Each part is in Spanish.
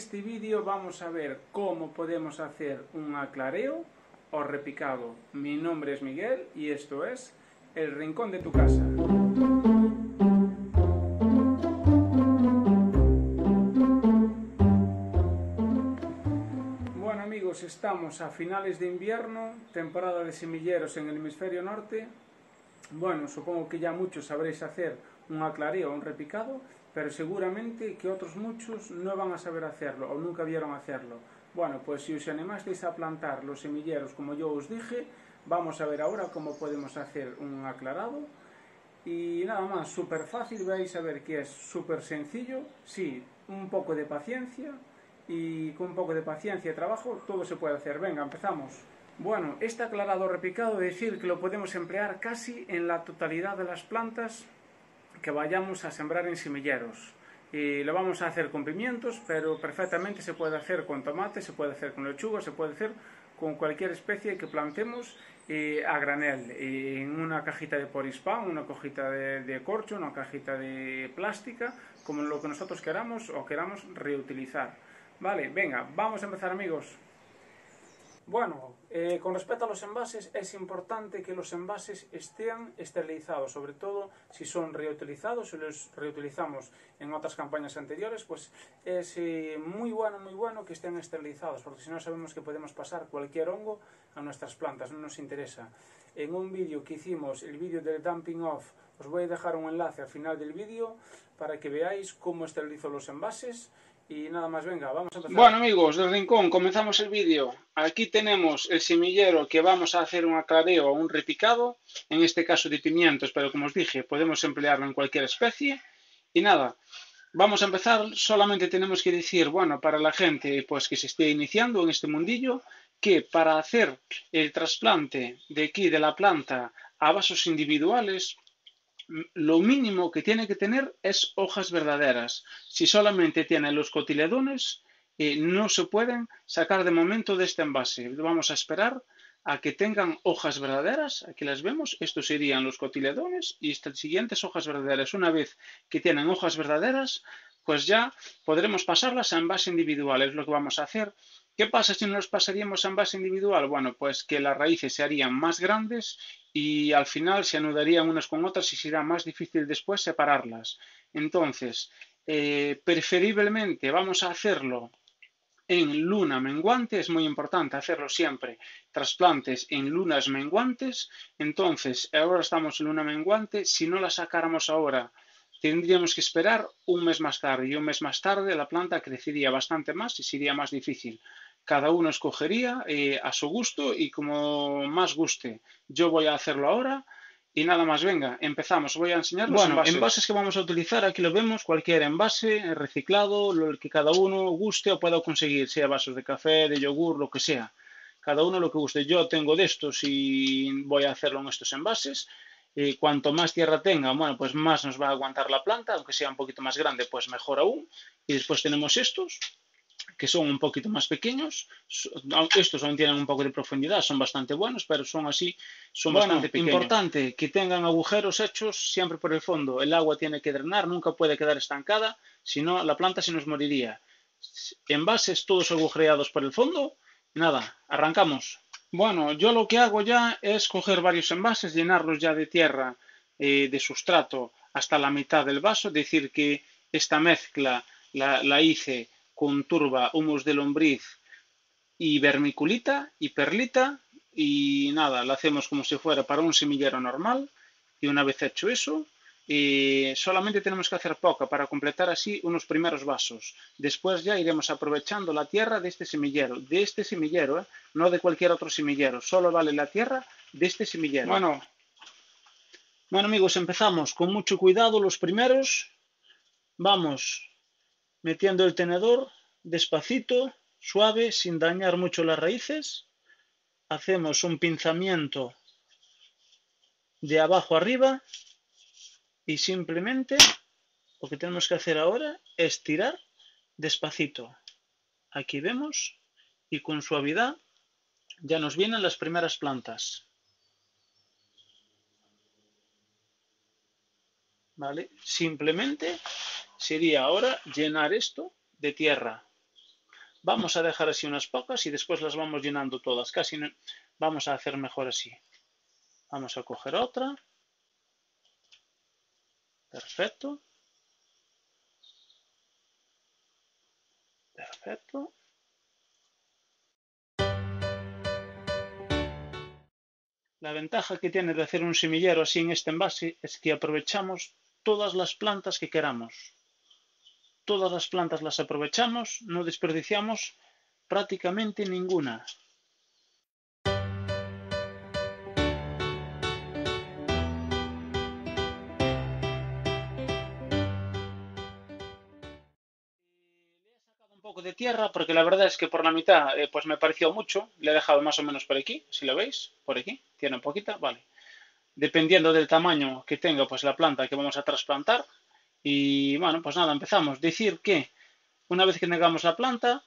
este vídeo vamos a ver cómo podemos hacer un aclareo o repicado. Mi nombre es Miguel y esto es El Rincón de tu Casa. Bueno amigos, estamos a finales de invierno, temporada de semilleros en el hemisferio norte. Bueno, supongo que ya muchos sabréis hacer un aclareo o un repicado, pero seguramente que otros muchos no van a saber hacerlo o nunca vieron hacerlo. Bueno, pues si os animasteis a plantar los semilleros como yo os dije, vamos a ver ahora cómo podemos hacer un aclarado. Y nada más, súper fácil, vais a ver que es súper sencillo, sí, un poco de paciencia y con un poco de paciencia y trabajo todo se puede hacer. Venga, empezamos. Bueno, este aclarado repicado, decir que lo podemos emplear casi en la totalidad de las plantas que vayamos a sembrar en semilleros. Y lo vamos a hacer con pimientos, pero perfectamente se puede hacer con tomate, se puede hacer con lechuga, se puede hacer con cualquier especie que plantemos eh, a granel, en una cajita de porispan, una cajita de, de, corcho, una cajita de plástica, como lo que nosotros queramos o queramos reutilizar. Vale, venga, vamos a empezar amigos. Bueno, eh, con respecto a los envases, es importante que los envases estén esterilizados, sobre todo si son reutilizados, si los reutilizamos en otras campañas anteriores, pues es eh, muy bueno, muy bueno que estén esterilizados, porque si no sabemos que podemos pasar cualquier hongo a nuestras plantas, no nos interesa. En un vídeo que hicimos, el vídeo del dumping off, os voy a dejar un enlace al final del vídeo para que veáis cómo esterilizo los envases, y nada más, venga, vamos a empezar. Bueno amigos del Rincón, comenzamos el vídeo. Aquí tenemos el semillero que vamos a hacer un aclareo o un repicado, en este caso de pimientos, pero como os dije, podemos emplearlo en cualquier especie. Y nada, vamos a empezar, solamente tenemos que decir, bueno, para la gente pues que se esté iniciando en este mundillo, que para hacer el trasplante de aquí de la planta a vasos individuales, lo mínimo que tiene que tener es hojas verdaderas. Si solamente tiene los cotiledones, eh, no se pueden sacar de momento de este envase. Vamos a esperar a que tengan hojas verdaderas. Aquí las vemos. Estos serían los cotiledones y estas siguientes hojas verdaderas. Una vez que tienen hojas verdaderas, pues ya podremos pasarlas a envase individual. Es lo que vamos a hacer. ¿Qué pasa si no los pasaríamos a envase individual? Bueno, pues que las raíces se harían más grandes y al final se anudarían unas con otras y será más difícil después separarlas. Entonces, eh, preferiblemente vamos a hacerlo en luna menguante, es muy importante hacerlo siempre, trasplantes en lunas menguantes, entonces ahora estamos en luna menguante, si no la sacáramos ahora tendríamos que esperar un mes más tarde y un mes más tarde la planta crecería bastante más y sería más difícil. Cada uno escogería eh, a su gusto y como más guste. Yo voy a hacerlo ahora y nada más, venga, empezamos. Voy a enseñar los bueno, envases. que vamos a utilizar. Aquí lo vemos, cualquier envase reciclado, lo que cada uno guste o pueda conseguir, sea vasos de café, de yogur, lo que sea. Cada uno lo que guste. Yo tengo de estos y voy a hacerlo en estos envases. Y cuanto más tierra tenga, bueno, pues más nos va a aguantar la planta, aunque sea un poquito más grande, pues mejor aún. Y después tenemos estos, que son un poquito más pequeños. Estos aún tienen un poco de profundidad, son bastante buenos, pero son así, son bastante pequeños. Importante que tengan agujeros hechos siempre por el fondo. El agua tiene que drenar, nunca puede quedar estancada, si no la planta se nos moriría. Envases todos agujereados por el fondo. Nada, arrancamos. Bueno, yo lo que hago ya es coger varios envases, llenarlos ya de tierra, eh, de sustrato hasta la mitad del vaso, decir que esta mezcla la, la hice con turba, humus de lombriz y vermiculita y perlita y nada, la hacemos como si fuera para un semillero normal y una vez hecho eso, y solamente tenemos que hacer poca para completar así unos primeros vasos. Después ya iremos aprovechando la tierra de este semillero, de este semillero, ¿eh? no de cualquier otro semillero, solo vale la tierra de este semillero. Bueno, bueno amigos, empezamos con mucho cuidado los primeros. Vamos metiendo el tenedor despacito, suave, sin dañar mucho las raíces. Hacemos un pinzamiento de abajo arriba y simplemente lo que tenemos que hacer ahora es tirar despacito. Aquí vemos y con suavidad ya nos vienen las primeras plantas. ¿Vale? Simplemente sería ahora llenar esto de tierra. Vamos a dejar así unas pocas y después las vamos llenando todas. Casi no, vamos a hacer mejor así. Vamos a coger otra. Perfecto. Perfecto. La ventaja que tiene de hacer un semillero así en este envase es que aprovechamos todas las plantas que queramos. Todas las plantas las aprovechamos, no desperdiciamos prácticamente ninguna. Poco de tierra porque la verdad es que por la mitad eh, pues me pareció mucho. Le he dejado más o menos por aquí, si lo veis, por aquí. Tiene un poquita, vale. Dependiendo del tamaño que tenga pues la planta que vamos a trasplantar. Y bueno, pues nada, empezamos. Decir que una vez que tengamos la planta,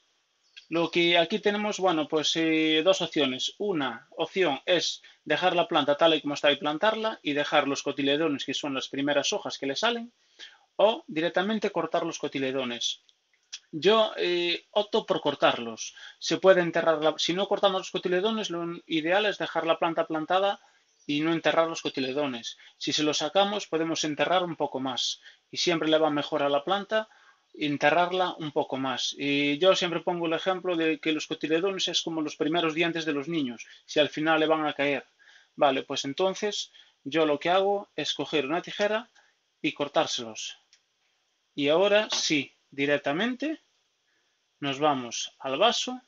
lo que aquí tenemos, bueno, pues eh, dos opciones. Una opción es dejar la planta tal y como está y plantarla y dejar los cotiledones, que son las primeras hojas que le salen, o directamente cortar los cotiledones. Yo eh, opto por cortarlos. Se puede enterrar, si no cortamos los cotiledones, lo ideal es dejar la planta plantada y no enterrar los cotiledones. Si se los sacamos, podemos enterrar un poco más y siempre le va mejor a la planta enterrarla un poco más. Y yo siempre pongo el ejemplo de que los cotiledones es como los primeros dientes de los niños, si al final le van a caer. Vale, pues entonces yo lo que hago es coger una tijera y cortárselos. Y ahora sí, directamente nos vamos al vaso,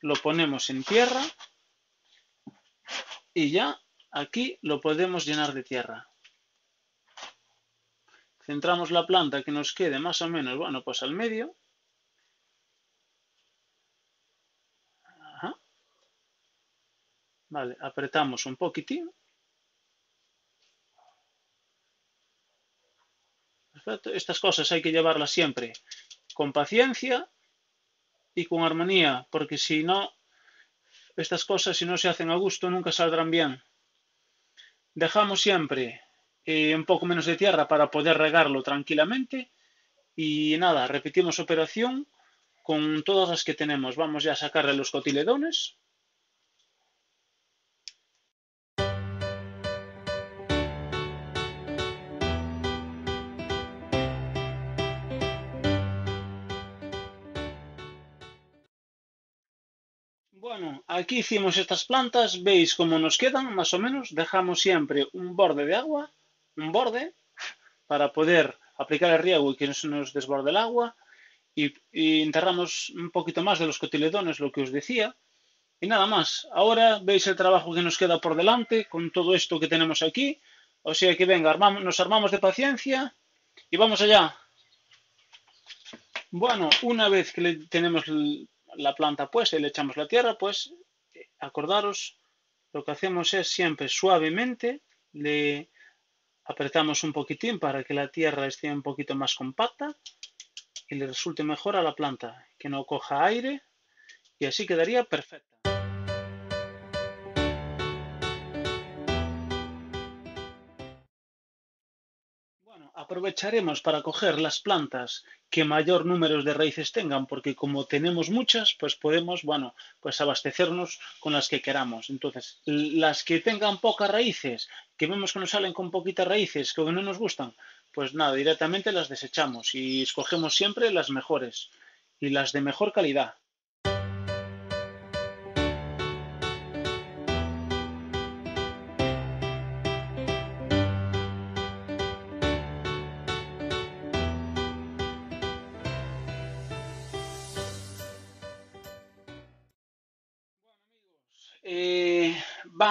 lo ponemos en tierra y ya aquí lo podemos llenar de tierra. Centramos la planta que nos quede más o menos, bueno, pues al medio. Vale, apretamos un poquitín. Estas cosas hay que llevarlas siempre con paciencia y con armonía, porque si no, estas cosas si no se hacen a gusto nunca saldrán bien. Dejamos siempre eh, un poco menos de tierra para poder regarlo tranquilamente y nada, repetimos operación con todas las que tenemos. Vamos ya a sacarle los cotiledones. Bueno, aquí hicimos estas plantas, veis cómo nos quedan, más o menos. Dejamos siempre un borde de agua, un borde, para poder aplicar el riego y que no se nos desborde el agua. Y, enterramos un poquito más de los cotiledones, lo que os decía. Y nada más. Ahora veis el trabajo que nos queda por delante con todo esto que tenemos aquí. O sea que venga, nos armamos de paciencia y vamos allá. Bueno, una vez que tenemos la planta puesta y le echamos la tierra, pues acordaros, lo que hacemos es siempre suavemente le apretamos un poquitín para que la tierra esté un poquito más compacta y le resulte mejor a la planta, que no coja aire y así quedaría perfecta. Aprovecharemos para coger las plantas que mayor número de raíces tengan, porque como tenemos muchas, pues podemos, bueno, pues abastecernos con las que queramos. Entonces, las que tengan pocas raíces, que vemos que nos salen con poquitas raíces, que no nos gustan, pues nada, directamente las desechamos y escogemos siempre las mejores y las de mejor calidad.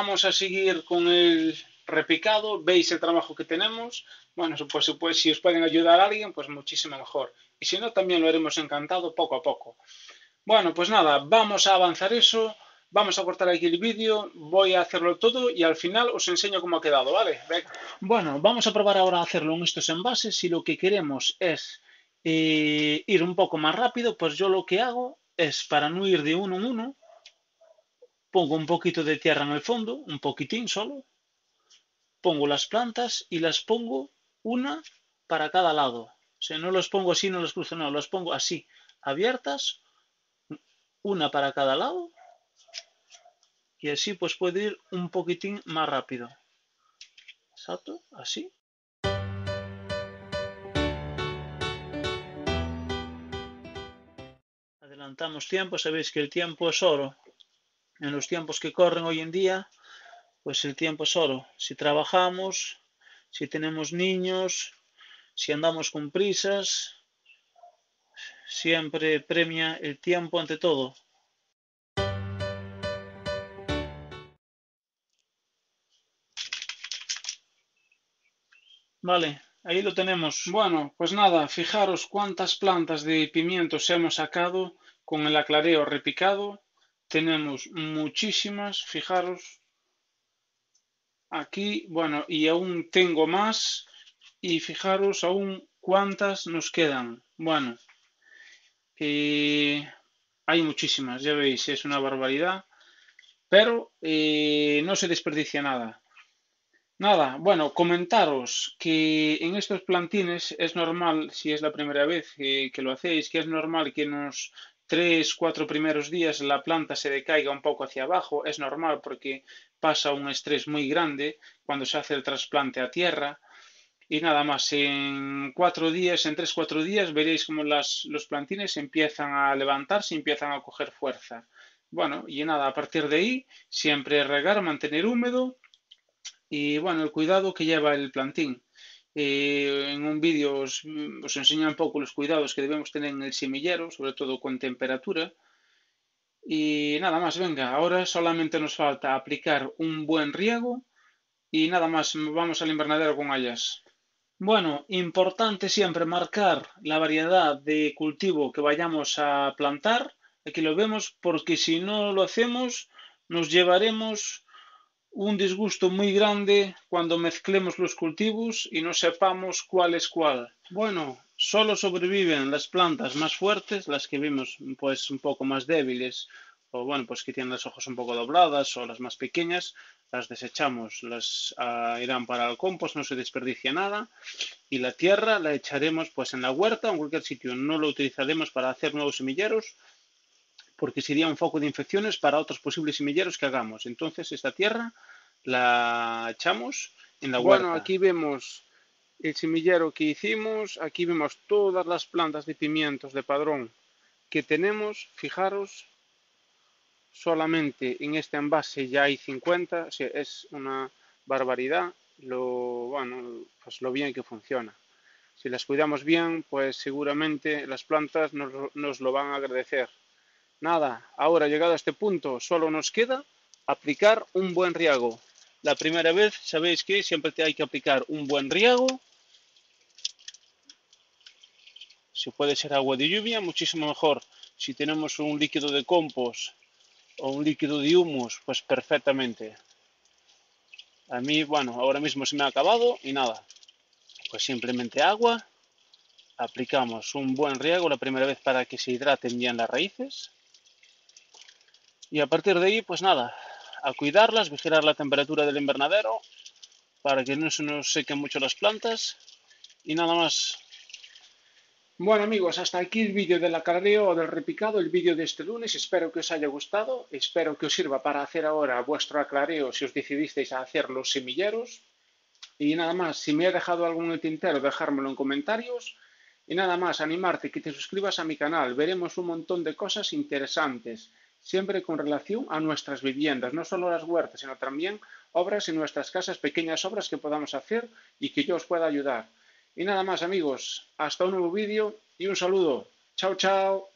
Vamos a seguir con el repicado. Veis el trabajo que tenemos. Bueno, pues, pues, si os pueden ayudar a alguien, pues muchísimo mejor. Y si no, también lo haremos encantado poco a poco. Bueno, pues nada, vamos a avanzar eso. Vamos a cortar aquí el vídeo, voy a hacerlo todo y al final os enseño cómo ha quedado, ¿vale? Bueno, vamos a probar ahora a hacerlo en estos envases. Si lo que queremos es eh, ir un poco más rápido, pues yo lo que hago es, para no ir de uno en uno, Pongo un poquito de tierra en el fondo, un poquitín solo. Pongo las plantas y las pongo una para cada lado. O sea, no las pongo así, no las cruzo, no, las pongo así, abiertas, una para cada lado y así pues puede ir un poquitín más rápido. Exacto, así. Adelantamos tiempo, sabéis que el tiempo es oro. En los tiempos que corren hoy en día, pues el tiempo es oro. Si trabajamos, si tenemos niños, si andamos con prisas, siempre premia el tiempo ante todo. Vale, ahí lo tenemos. Bueno, pues nada, fijaros cuántas plantas de pimientos hemos sacado con el aclareo repicado. Tenemos muchísimas, fijaros. Aquí, bueno, y aún tengo más. Y fijaros aún cuántas nos quedan. Bueno, eh, hay muchísimas, ya veis, es una barbaridad. Pero eh, no se desperdicia nada. Nada, bueno, comentaros que en estos plantines es normal, si es la primera vez que, lo hacéis, que es normal que en los tres, cuatro primeros días la planta se decaiga un poco hacia abajo. Es normal porque pasa un estrés muy grande cuando se hace el trasplante a tierra. Y nada más, en cuatro días, en tres, cuatro días, veréis como las, los plantines empiezan a levantarse, empiezan a coger fuerza. Bueno, y nada, a partir de ahí, siempre regar, mantener húmedo y bueno, el cuidado que lleva el plantín. Eh, en un vídeo os, enseño un poco los cuidados que debemos tener en el semillero, sobre todo con temperatura. Y nada más, venga, ahora solamente nos falta aplicar un buen riego y nada más, vamos al invernadero con hayas. Bueno, importante siempre marcar la variedad de cultivo que vayamos a plantar. Aquí lo vemos porque si no lo hacemos nos llevaremos un disgusto muy grande cuando mezclemos los cultivos y no sepamos cuál es cuál. Bueno, solo sobreviven las plantas más fuertes, las que vimos pues un poco más débiles o bueno, pues que tienen las hojas un poco dobladas o las más pequeñas, las desechamos, las uh, irán para el compost, no se desperdicia nada y la tierra la echaremos pues en la huerta en cualquier sitio, no lo utilizaremos para hacer nuevos semilleros porque sería un foco de infecciones para otros posibles semilleros que hagamos. Entonces, esta tierra la echamos en la huerta. Bueno, aquí vemos el semillero que hicimos, aquí vemos todas las plantas de pimientos de padrón que tenemos. Fijaros, solamente en este envase ya hay 50, es una barbaridad lo, bueno, pues lo bien que funciona. Si las cuidamos bien, pues seguramente las plantas nos, nos lo van a agradecer. Nada, ahora llegado a este punto, solo nos queda aplicar un buen riego. La primera vez, sabéis que siempre hay que aplicar un buen riego. Si puede ser agua de lluvia, muchísimo mejor. Si tenemos un líquido de compost o un líquido de humus, pues perfectamente. A mí, bueno, ahora mismo se me ha acabado y nada. Pues simplemente agua. Aplicamos un buen riego la primera vez para que se hidraten bien las raíces. Y a partir de ahí, pues nada, a cuidarlas, vigilar la temperatura del invernadero para que no se nos sequen mucho las plantas y nada más. Bueno amigos, hasta aquí el vídeo del acarreo o del repicado, el vídeo de este lunes. Espero que os haya gustado, espero que os sirva para hacer ahora vuestro aclareo si os decidisteis a hacer los semilleros. Y nada más, si me he dejado algún tintero, dejármelo en comentarios. Y nada más, animarte que te suscribas a mi canal, veremos un montón de cosas interesantes siempre con relación a nuestras viviendas, no solo las huertas, sino también obras en nuestras casas, pequeñas obras que podamos hacer y que yo os pueda ayudar. Y nada más amigos, hasta un nuevo vídeo y un saludo. Chao, chao.